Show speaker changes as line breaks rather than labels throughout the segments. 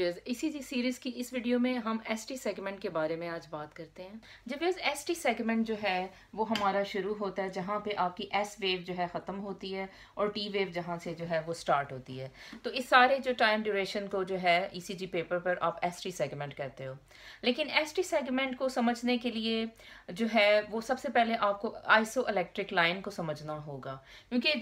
इसी जी सीरीज़ की इस वीडियो में हम एस टी सेगमेंट के बारे में आज बात करते हैं। जब एस टी सेगमेंट जो है, वो हमारा शुरू होता है, जहाँ पे आपकी एस वेव जो है ख़त्म होती है और टी वेव जहाँ से जो है वो स्टार्ट होती है। तो इस सारे जो टाइम ड्यूरेशन को जो है ई e पेपर पर आप एस टी सेगमेंट कहते हो। लेकिन एस टी सेगमेंट को समझने के लिए जो है, वो सबसे पहले आपको आइसो इलेक्ट्रिक लाइन को समझना होगा। क्योंकि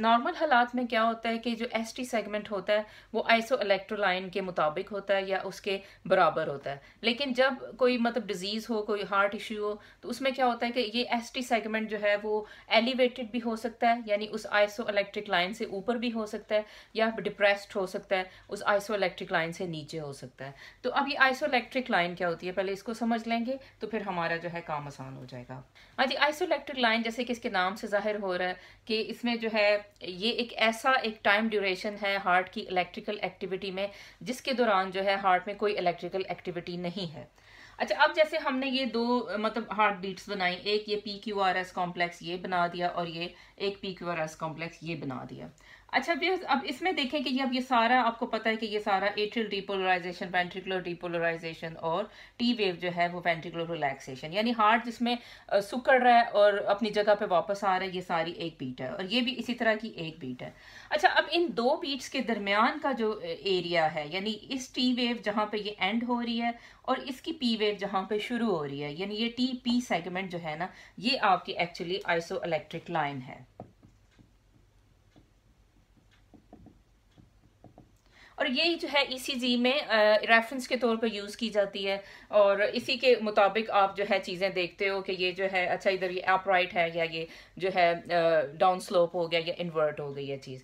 नॉर्मल हालात में क्या होता है कि जो एस टी सेगमेंट होता है, वो आइसो इलेक्ट्रोलाइन के मुताबिक मुताबिक होता है या उसके बराबर होता है। लेकिन जब कोई मतलब डिज़ीज़ हो, कोई हार्ट इश्यू हो तो उसमें क्या होता है कि ये एस टी सेगमेंट जो है वो एलिवेटेड भी हो सकता है, यानी उस आइसो इलेक्ट्रिक लाइन से ऊपर भी हो सकता है या डिप्रेस्ड हो सकता है, उस आइसो इलेक्ट्रिक लाइन से नीचे हो सकता है। तो अब ये आइसो इलेक्ट्रिक लाइन क्या होती है, पहले इसको समझ लेंगे तो फिर हमारा जो है काम आसान हो जाएगा। हाँ जी आइसो इलेक्ट्रिक लाइन जैसे कि इसके नाम से ज़ाहिर हो रहा है कि इसमें जो है ये एक ऐसा एक टाइम ड्यूरेशन है हार्ट की इलेक्ट्रिकल एक्टिविटी में, जिसके दौरान जो है हार्ट में कोई इलेक्ट्रिकल एक्टिविटी नहीं है। अच्छा अब जैसे हमने ये दो मतलब हार्ट बीट्स बनाई, एक ये P Q R S complex ये बना दिया और ये एक P Q R S complex ये बना दिया। अच्छा अब इसमें देखें कि ये, अब ये सारा, आपको पता है कि ये सारा एट्रियल डीपोलराइजेशन वेंट्रिकुलर डीपोलराइजेशन और टी वेव जो है वो वेंट्रिकुलर रिलैक्सेशन यानी हार्ट जिसमें सुकड़ रहा है और अपनी जगह पे वापस आ रहा है, ये सारी एक बीट है और ये भी इसी तरह की एक बीट है। अच्छा अब इन दो बीट्स के दरमियान का जो एरिया है, यानी इस टी वेव जहाँ पे ये एंड हो रही है और इसकी पी वेव जहाँ पे शुरू हो रही है, यानी ये टी पी सेगमेंट जो है ना, ये आपकी एक्चुअली आइसो इलेक्ट्रिक लाइन है। और ये जो है ईसीजी e में रेफरेंस के तौर पर यूज़ की जाती है, और इसी के मुताबिक आप जो है चीज़ें देखते हो कि ये जो है अच्छा इधर ये अपराइट है, या ये जो है डाउन स्लोप हो गया, या इन्वर्ट हो गई है चीज़।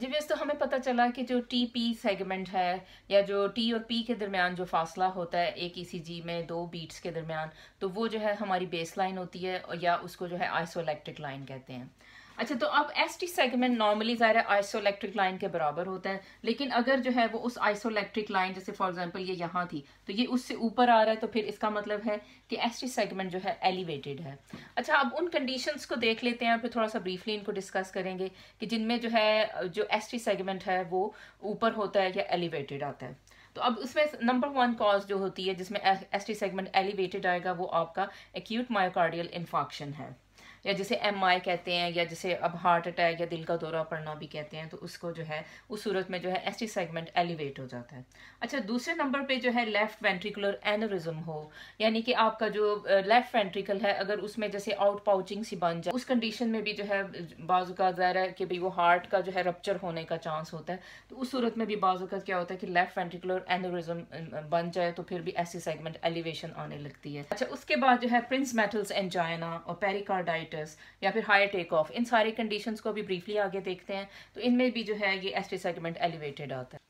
जी वैसे तो हमें पता चला कि जो टी पी सेगमेंट है, या जो टी और पी के दरमियान जो फासला होता है एक जी में दो बीट्स के दरमियान तो वो जो है हमारी बेस लाइन होती है, या उसको जो है आइसोलैक्ट्रिक लाइन कहते हैं। अच्छा तो अब एस टी सेगमेंट नॉर्मली ज़ाहिर है आइसोलेक्ट्रिक लाइन के बराबर होता है, लेकिन अगर जो है वो उस आइसोलेक्ट्रिक लाइन जैसे फॉर एग्जांपल ये यहाँ थी तो ये उससे ऊपर आ रहा है तो फिर इसका मतलब है कि एस टी सेगमेंट जो है एलिवेटेड है। अच्छा अब उन कंडीशंस को देख लेते हैं फिर थोड़ा सा ब्रीफली इनको डिस्कस करेंगे कि जिनमें जो है, जो एस टी सेगमेंट है, वो ऊपर होता है या एलिवेटेड आता है। तो अब उसमें नंबर वन कॉज जो होती है, जिसमें एस टी सेगमेंट एलिवेटेड आएगा, वो आपका एक्यूट मायोकार्डियल इन्फॉक्शन है। या जिसे एम आई कहते हैं, या जिसे अब हार्ट अटैक या दिल का दौरा पड़ना भी कहते हैं तो उसको जो है, उस सूरत में जो है एस सेगमेंट एलिवेट हो जाता है। अच्छा दूसरे नंबर पे जो है लेफ़्ट वेंट्रिकुलर एनोरिज्म हो, यानी कि आपका जो लेफ़्ट वेंट्रिकल है, अगर उसमें जैसे आउट पाउचिंग सी बन जाए, उस कंडीशन में भी जो है, बाजू का ज़ाहिर है कि भाई वो हार्ट का जो है रप्चर होने का चांस होता है तो उस सूरत में भी बाजू का क्या होता है कि लेफ़्ट वेंट्रिकुलर एनोरिज्म बन जाए तो फिर भी ऐसी सेगमेंट एलिवेशन आने लगती है। अच्छा उसके बाद जो है प्रिंस मेटल्स एंजाइना और पेरिकार्डाइट स्टेटस या फिर हायर टेक ऑफ़ इन सारी कंडीशंस को भी ब्रीफली आगे देखते हैं तो इनमें भी जो है ये एस्टी सेगमेंट एलिवेटेड आता है।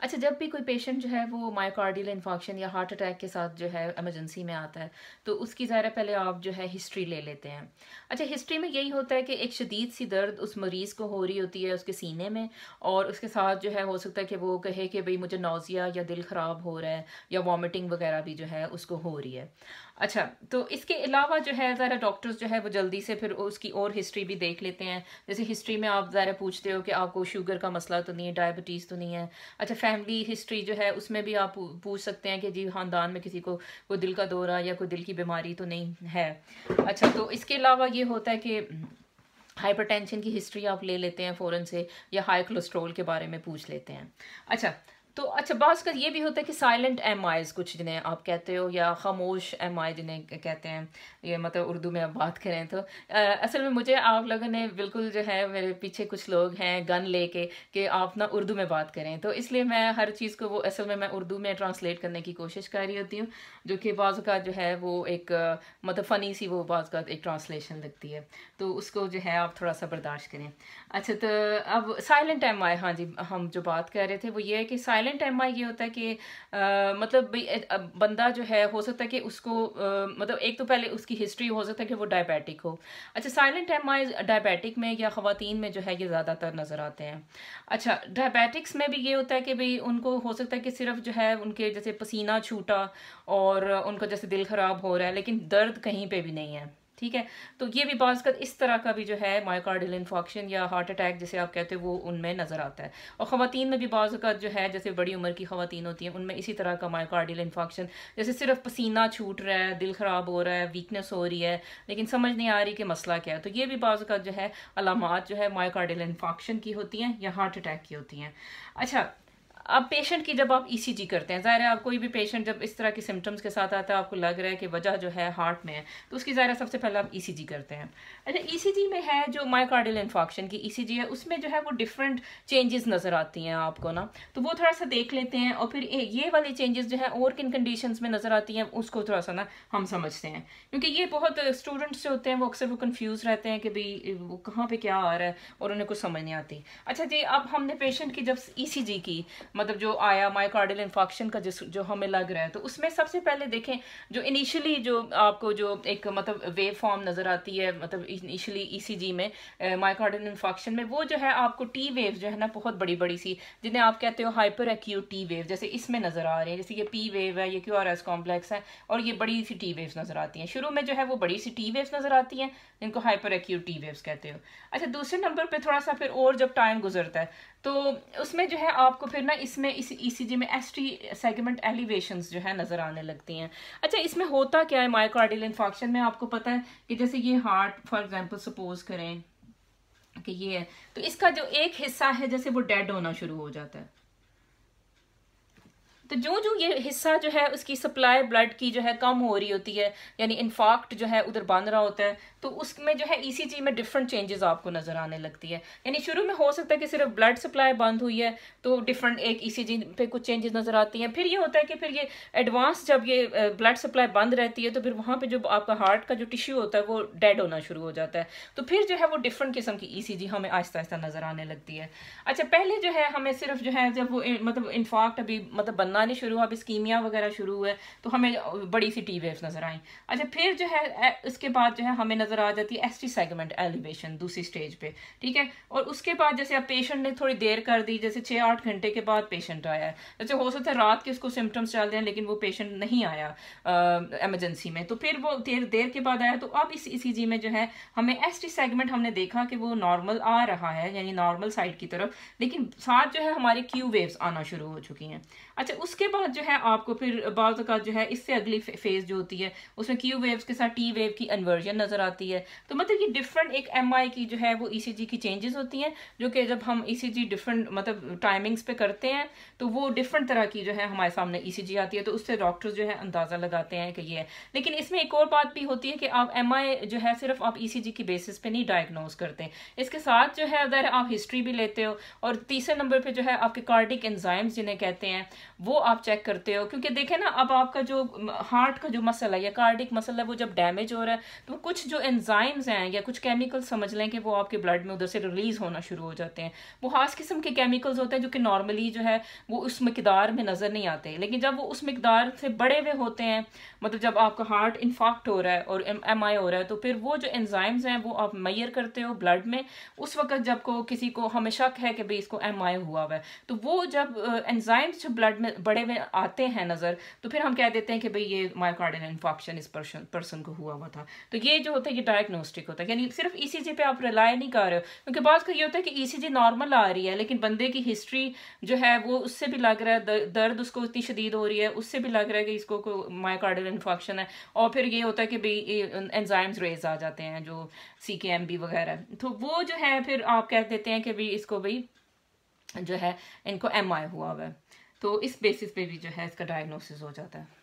अच्छा जब भी कोई पेशेंट जो है वो मायोकार्डियल इन्फॉक्शन या हार्ट अटैक के साथ जो है एमरजेंसी में आता है तो उसकी ज़ाहिर पहले आप जो है हिस्ट्री ले लेते हैं। अच्छा हिस्ट्री में यही होता है कि एक शदीद सी दर्द उस मरीज़ को हो रही होती है उसके सीने में और उसके साथ जो है हो सकता है कि वो कहे कि भाई मुझे नोज़िया या दिल ख़राब हो रहा है या वॉमिटिंग वगैरह भी जो है उसको हो रही है। अच्छा तो इसके अलावा जो है ज़रा डॉक्टर्स जो है वो जल्दी से फिर उसकी और हिस्ट्री भी देख लेते हैं। जैसे हिस्ट्री में आप ज़रा पूछते हो कि आपको शुगर का मसला तो नहीं है डायबिटीज़ तो नहीं है। अच्छा फैमिली हिस्ट्री जो है, उसमें भी आप पूछ सकते हैं कि जी ख़ानदान में किसी को कोई दिल का दौरा या कोई दिल की बीमारी तो नहीं है। अच्छा तो इसके अलावा ये होता है कि हाइपरटेंशन की हिस्ट्री आप ले लेते हैं फ़ौरन से या हाई कोलेस्ट्रोल के बारे में पूछ लेते हैं। अच्छा तो अच्छा बात का ये भी होता है कि साइलेंट एम आईज कुछ जिन्हें आप कहते हो या खामोश एम आई जिन्हें कहते हैं। ये मतलब उर्दू में आप बात करें तो आ, असल में मुझे आप लोगों ने बिल्कुल जो है मेरे पीछे कुछ लोग हैं गन लेके कि आप ना उर्दू में बात करें। तो इसलिए मैं हर चीज़ को वो असल में मैं उर्दू में ट्रांसलेट करने की कोशिश कर रही होती हूँ जो कि बाज़ का जो है वो एक मतलब फ़नी सी वो बाज़ का एक ट्रांसलेशन लगती है। तो उसको जो है आप थोड़ा सा बर्दाश्त करें। अच्छा तो अब साइलेंट एम आई हाँ जी हम जो बात कर रहे थे वो ये है कि साइलेंट साइलेंट एम ये होता है कि आ, मतलब बंदा जो है हो सकता है कि उसको आ, मतलब एक तो पहले उसकी हिस्ट्री हो सकता है कि वो डायबिटिक हो। अच्छा साइलेंट एम डायबिटिक में या खातन में जो है ये ज़्यादातर नज़र आते हैं। अच्छा डायबिटिक्स में भी ये होता है कि भाई उनको हो सकता है कि सिर्फ़ जो है उनके जैसे पसीना छूटा और उनका जैसे दिल ख़राब हो रहा है लेकिन दर्द कहीं पर भी नहीं है। ठीक है? तो ये भी बाज़ इस तरह का भी जो है मायोकार्डियल इन्फॉक्शन या हार्ट अटैक जैसे आप कहते हो, वो उनमें नज़र आता है। और ख़वान में भी बाज़ जो है, जैसे बड़ी उम्र की ख़वातीन होती हैं, उनमें इसी तरह का मायोकार्डियल इन्फॉक्शन जैसे सिर्फ़ पसीना छूट रहा है, दिल ख़राब हो रहा है वीकनेस हो रही है, लेकिन समझ नहीं आ रही कि मसला क्या है। तो ये भी बाज़ जो है, अलामत जो है मायोकार्डियल इन्फॉक्शन की होती हैं या हार्ट अटैक की होती हैं। अच्छा अब पेशेंट की जब आप ईसीजी e करते हैं, ज़ाहिर है आप कोई भी पेशेंट जब इस तरह के सिम्टम्स के साथ आता है, आपको लग रहा है कि वजह जो है हार्ट में है तो उसकी ज़ाहिर सबसे पहले आप ईसीजी e करते हैं। अच्छा ईसीजी e में है जो माइकार्डियल इन्फॉक्शन की ईसीजी है, उसमें जो है वो डिफरेंट चेंजेस नज़र आती हैं आपको ना तो वो थोड़ा सा देख लेते हैं और फिर ये वाली चेंजेस जो है और किन कंडीशन में नज़र आती हैं, उसको थोड़ा सा ना हम समझते हैं। क्योंकि ये बहुत स्टूडेंट्स जो होते हैं, वो अक्सर वो कन्फ्यूज़ रहते हैं कि भाई, वो कहाँ पर क्या आ रहा है और उन्हें कुछ समझ नहीं आती। अच्छा जी, अब हमने पेशेंट की जब ईसीजी की मतलब जो आया माइकार्डियल इन्फॉक्शन का जिस जो हमें लग रहा है तो उसमें सबसे पहले देखें, जो इनिशियली जो आपको जो एक मतलब वेव फॉर्म नज़र आती है मतलब इनिशियली ईसीजी में माइकार्डियल इन्फॉक्शन में, वो जो है आपको टी वेव जो है ना बहुत बड़ी बड़ी सी, जिन्हें आप कहते हो हाइपर एक्यूट टी वेव जैसे इसमें नज़र आ रहे हैं, जैसे ये पी वेव है, ये क्यू आर एस कॉम्प्लेक्स है, और ये बड़ी सी टी वेव्स नज़र आती हैं। शुरू में जो है वो बड़ी सी टी वेव्स नज़र आती हैं, जिनको हाइपर एक्यूट टी वेव्स कहते हो। अच्छा दूसरे नंबर पर थोड़ा सा फिर और जब टाइम गुजरता है तो उसमें जो है आपको फिर ना इसमें इस ईसीजी में एस टी सेगमेंट एलिवेशन जो है नज़र आने लगती हैं। अच्छा इसमें होता क्या है माइक्रोडियल इन्फॉक्शन में? आपको पता है कि जैसे ये हार्ट फॉर एग्जांपल सपोज़ करें कि ये है तो इसका जो एक हिस्सा है, जैसे वो डेड होना शुरू हो जाता है। तो जो जो ये हिस्सा जो है, उसकी सप्लाई ब्लड की जो है, कम हो रही होती है, यानी इन्फाक्ट जो है, उधर बन रहा होता है तो उसमें जो है ईसीजी में डिफरेंट चेंजेस आपको नज़र आने लगती है। यानी शुरू में हो सकता है कि सिर्फ़ ब्लड सप्लाई बंद हुई है तो डिफरेंट एक ईसीजी पे कुछ चेंजेस नज़र आती हैं। फिर ये होता है कि फिर ये एडवांस जब ये ब्लड सप्लाई बंद रहती है तो फिर वहाँ पर जो आपका हार्ट का जो टिश्यू होता है, वो डेड होना शुरू हो जाता है। तो फिर जो है, वो डिफरेंट किस्म की ई e हमें आहिस्ता आहिस्ता नज़र आने लगती है। अच्छा पहले जो है, हमें सिर्फ़ जो है, जब वो मतलब इन्फाक्ट अभी मतलब बनना नहीं शुरू हुआ अभी स्कीमिया वगैरह शुरू हुआ तो हमें बड़ी सी टी वेव्स नज़र आई। अच्छा फिर जो है उसके बाद जो है, हमें नज़र आ जाती है एस टी सेगमेंट एलिवेशन दूसरी स्टेज पे, ठीक है? और उसके बाद जैसे अब पेशेंट ने थोड़ी देर कर दी, जैसे छः आठ घंटे के बाद पेशेंट आया जैसे हो सकता है रात के उसको सिम्टम्स चल रहे लेकिन वो पेशेंट नहीं आया एमरजेंसी में। तो फिर वो देर देर के बाद आया तो अब इस ई में जो है, हमें एस टी सेगमेंट हमने देखा कि वो नॉर्मल आ रहा है, यानी नॉर्मल साइड की तरफ़, लेकिन साथ जो है, हमारी क्यू वेव्स आना शुरू हो चुकी हैं। अच्छा उसके बाद जो है आपको फिर बाज़ का जो है, इससे अगली फ़ेज़ जो होती है, उसमें क्यू वेव्स के साथ टी वेव की कन्वर्जन नज़र आती है। तो मतलब ये डिफरेंट एक एमआई की जो है, वो ई e की चेंजेस होती हैं, जो कि जब हम ईसीजी डिफरेंट मतलब टाइमिंग्स पे करते हैं तो वो डिफरेंट तरह की जो है हमारे सामने ई e आती है तो उससे डॉक्टर्स जो है अंदाज़ा लगाते हैं कि ये है। लेकिन इसमें एक और बात भी होती है कि आप एमआई जो है, सिर्फ़ आप ई e की बेसिस पे नहीं डायग्नोज करते इसके साथ जो है, अगर आप हिस्ट्री भी लेते हो, और तीसरे नंबर पर जो है, आपके कार्डिक एंजाइम्स जिन्हें कहते हैं, वो आप चेक करते हो, क्योंकि देखें ना, अब आपका जो हार्ट का जो मसल है, या कार्डिक मसल है, वो जब डैमेज हो रहा है तो कुछ जो एंजाइम्स हैं, या कुछ केमिकल समझ लें कि वो आपके ब्लड में उधर से रिलीज़ होना शुरू हो जाते हैं। वो खास किस्म के केमिकल्स होते हैं, जो कि नॉर्मली जो है, वो उस मकदार में नज़र नहीं आते। लेकिन जब वो उस मकदार से बड़े हुए होते हैं मतलब जब आपका हार्ट इन्फाक्ट हो रहा है, और एम आई हो रहा है तो फिर वो जो एंजाइम्स हैं, वो आप मैयर करते हो ब्लड में, उस वक्त जब को किसी को हमें शक है कि भाई इसको एम आई हुआ हुआ है। तो वो जब एंजाइम्स जब ब्लड में बड़े हुए आते हैं नज़र तो फिर हम कह देते हैं कि भाई ये मायोकार्डियल इन्फॉक्शन इस पर्सन पर्सन को हुआ हुआ था। तो ये जो होता है, ये डायग्नोस्टिक होता है। यानी सिर्फ़ ईसीजी पे आप रिलाय नहीं कर रहे हो, क्योंकि बात का ये होता है कि ईसीजी नॉर्मल आ रही है, लेकिन बंदे की हिस्ट्री जो है, वो उससे भी लग रहा है दर्द उसको इतनी शदीद हो रही है, उससे भी लग रहा है कि इसको मायोकार्डियल इन्फॉक्शन है, और फिर ये होता है कि भाई एनजाइम्स रेज आ जाते हैं, जो सी के एम बी वगैरह। तो वो जो है, फिर आप कह देते हैं कि भाई इसको भाई जो है, इनको एम आई हुआ हुआ है। तो इस बेसिस पे भी जो है इसका डायग्नोसिस हो जाता है।